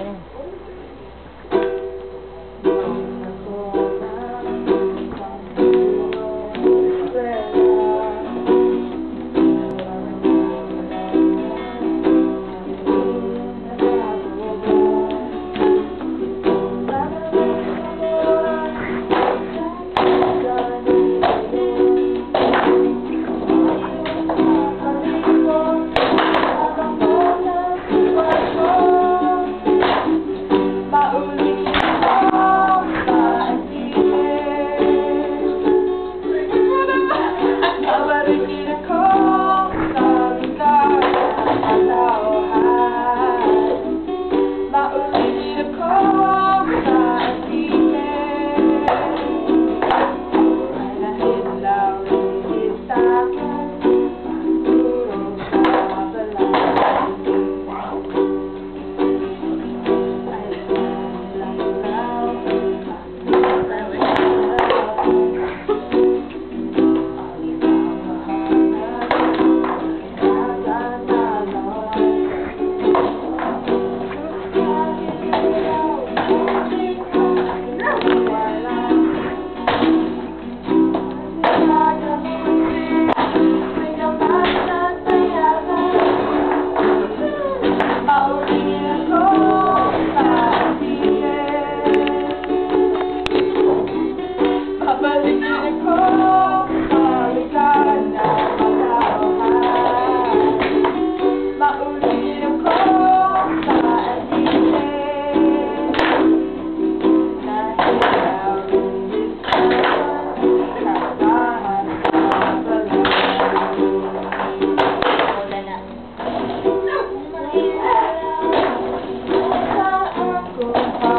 ano. Obrigada.